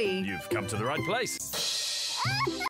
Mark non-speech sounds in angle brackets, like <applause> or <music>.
You've come to the right place. <laughs>